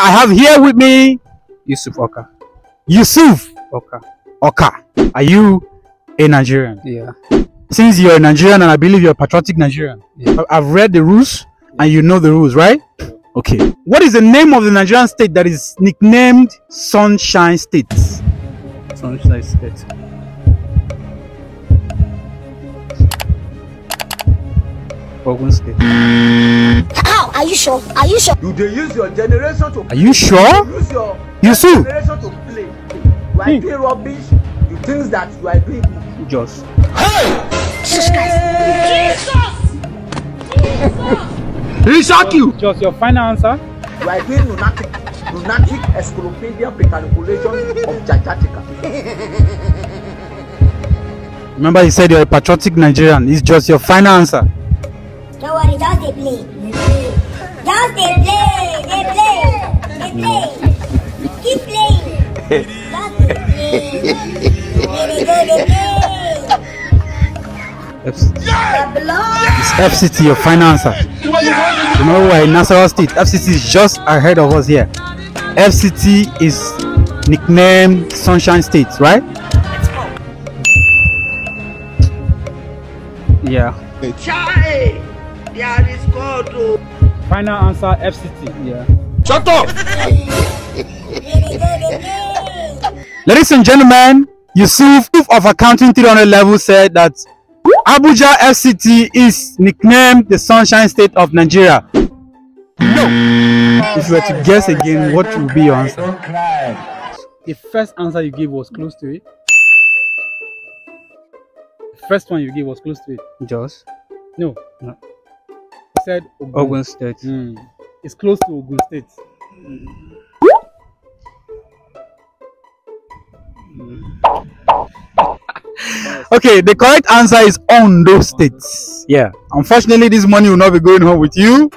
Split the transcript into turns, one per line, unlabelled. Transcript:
I have here with me
Yusuf Oka.
Yusuf
Oka.
Oka. Are you a Nigerian?
Yeah.
Since you're a Nigerian and I believe you're a patriotic Nigerian,
Yeah.
I've read the rules and you know the rules, right? Okay. What is the name of the Nigerian state that is nicknamed Sunshine State?
Sunshine State. Ogun State.
Are you sure? Are you sure?
You dey use your generation to
Are you sure?
use your
Yusuf?
generation to play. You are doing rubbish. You think that you are doing good.
Jos.
Jesus Christ.
He shock you.
Jos, your final answer?
You are doing lunatic lunatic encyclopedia precandiculation of Jajatica.
Remember, you said you're a patriotic Nigerian. It's just your final answer.
Don't worry, just they play. Just they play. They play. They play. Keep playing. Just they play. They go, they play.
FC.
The.
It's FCT, your final answer. Remember, we're in Nasarawa State. FCT is just ahead of us here. FCT is nicknamed Sunshine State, right?
Yeah.
Chai! There is God. Oh.
Final answer FCT. Yeah.
Shut up!
Ladies and gentlemen, Yusuf of Accounting 300 level said that Abuja FCT is nicknamed the Sunshine State of Nigeria. No. If you were to guess again, what would be your answer?
The first answer you gave was close to it. The first one you gave was close to it.
Jos.
No.
No.
Said Ogun.
Ogun State.
Mm. It's close to Ogun State.
Okay, the correct answer is Ondo State. Yeah. Unfortunately, this money will not be going home with you.